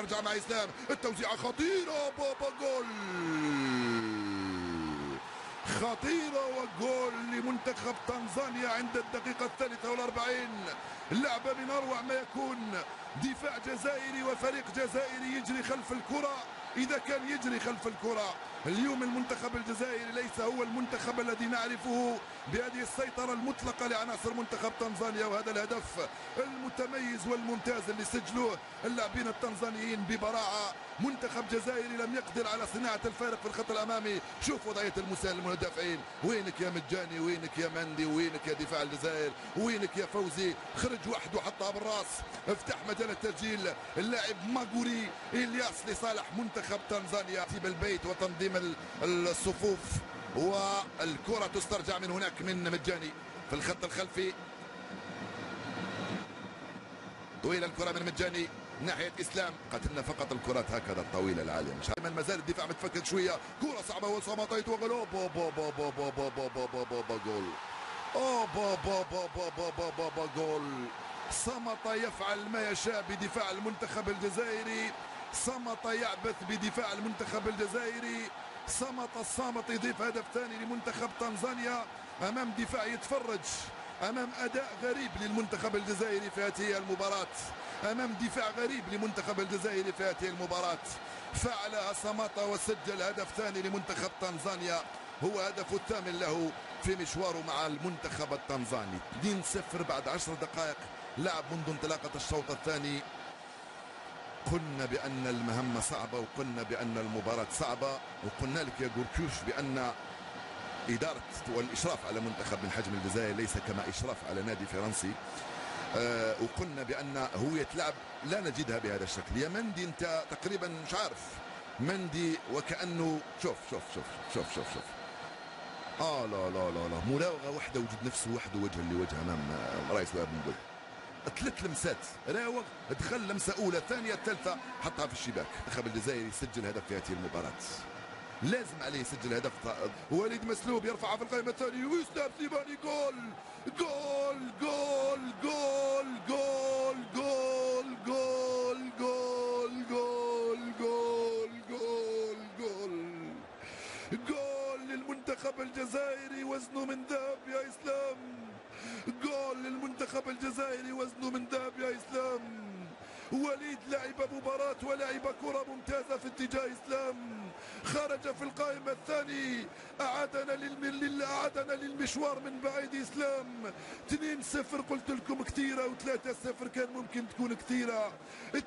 يرجع مع إسلام. التوزيعه خطيره بابا جول. خطيرة وجول لمنتخب تنزانيا عند الدقيقة الثالثة والأربعين. لعبة من أروع ما يكون. دفاع جزائري وفريق جزائري يجري خلف الكرة. إذا كان يجري خلف الكرة اليوم المنتخب الجزائري ليس هو المنتخب الذي نعرفه بهذه السيطرة المطلقة لعناصر منتخب تنزانيا وهذا الهدف المتميز والممتاز اللي سجلوه اللاعبين التنزانيين ببراعة. منتخب جزائري لم يقدر على صناعة الفارق في الخط الأمامي. شوف وضعية المساهل المدافعين وينك يا مجاني؟ وينك يا مندي؟ وينك يا دفاع الجزائر؟ وينك يا فوزي؟ خرج وحده وحطها بالراس. افتح مجال التسجيل. اللاعب ماغوري إلياس لصالح منتخب تنزانيا. بالبيت وتنظيم الصفوف والكرة تسترجع من هناك من مجاني في الخط الخلفي طويلة الكرة من مجاني ناحية إسلام قتلنا فقط الكرات هكذا الطويلة العالية مش ما زال الدفاع متفكك شوية كرة صعبة وصمطيت وغل با با با با با با با با با با با جول أو با با با با با با با با جول صمت يفعل ما يشاء بدفاع المنتخب الجزائري صمت يعبث بدفاع المنتخب الجزائري. صمت الصامت يضيف هدف ثاني لمنتخب تنزانيا أمام دفاع يتفرج. أمام أداء غريب للمنتخب الجزائري في هذه المباراة. أمام دفاع غريب لمنتخب الجزائري في هذه المباراة. فعلها صمت وسجل هدف ثاني لمنتخب تنزانيا. هو هدفه الثامن له في مشواره مع المنتخب التنزاني. 2-0 بعد 10 دقائق. لعب منذ انطلاقة الشوط الثاني. قلنا بأن المهمة صعبة وقلنا بأن المباراة صعبة وقلنا لك يا جوركوش بأن إدارة والإشراف على منتخب من حجم الجزائر ليس كما إشراف على نادي فرنسي. آه وقلنا بأن هوية لعب لا نجدها بهذا الشكل. يا مندي أنت تقريبا مش عارف. مندي وكأنه شوف شوف شوف شوف شوف شوف. آه لا لا لا لا. مراوغة واحدة وجد نفسه وحده وجها لوجه أمام رئيس وهاب بن ثلاث لمسات راوغ دخل لمسه اولى ثانية ثالثه حطها في الشباك المنتخب الجزائري يسجل هدف في هذه المباراه لازم عليه يسجل هدف وليد مسلوب يرفعها في القائمه الثانية ويسلم سيباني جول جول جول جول جول جول جول جول جول جول جول جول جول للمنتخب الجزائري وزنه من ذهب يا اسلام جول للمنتخب الجزائري وزنه من ذهب يا إسلام. وليد لعب مباراة ولعب كرة ممتازة في اتجاه اسلام خرج في القائمة الثاني أعادنا للم... أعادنا للمشوار من بعيد إسلام 2-0 قلت لكم كثيرة و3-0 كان ممكن تكون كثيرة 2-1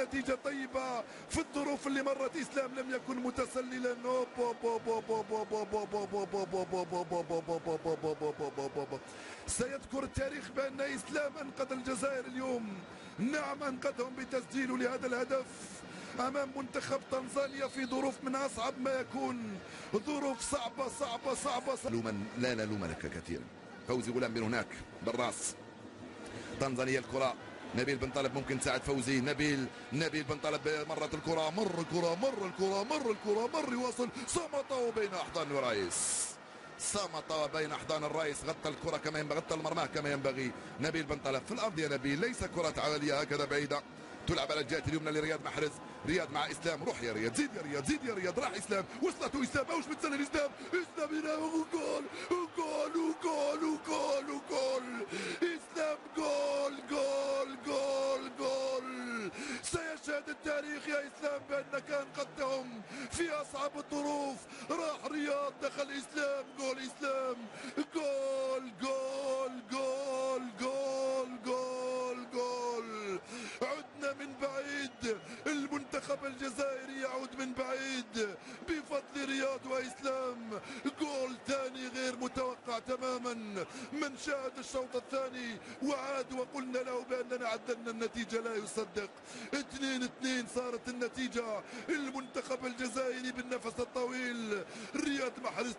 نتيجة طيبة في الظروف اللي مرت إسلام لم يكن متسللا سيذكر التاريخ بأن إسلام أنقذ الجزائر اليوم نعم أنقذهم بتسجيله لهذا الهدف أمام منتخب تنزانيا في ظروف من أصعب ما يكون. ظروف صعبة صعبة صعبة, صعبة. لومن لا لا لومن كثيرا. فوزي غلام من هناك بالرأس. تنزانيا الكرة. نبيل بن طالب ممكن تساعد فوزي. نبيل نبيل بن طالب مرت الكرة. مر الكرة مر الكرة مر الكرة مر يواصل. صمت بين أحضان الرئيس صمت بين أحضان الرئيس غطى الكرة كما ينبغي غطى المرمى كما ينبغي. نبيل بن طالب في الأرض يا نبيل ليس كرة عالية هكذا بعيدة. تلعب على الجهة اليمنى لرياض محرز. رياض مع إسلام روح يا رياض زيد يا رياض زيد يا رياض راح إسلام. وصلته إسلام اوش بتسلل إسلام اسلام هنا وجول وجول وجول التاريخ يا إسلام بانك انقذتهم في أصعب الظروف. راح رياض دخل إسلام. جول إسلام. جول جول جول جول جول جول. عدنا من بعيد. المنتخب الجزائري يعود من بعيد. بفضل رياض وإسلام. جول ثاني تماما من شاهد الشوط الثاني. وعاد وقلنا له بأننا عدلنا النتيجة لا يصدق. اثنين اثنين صارت النتيجة المنتخب الجزائري بالنفس الطويل. رياض محرز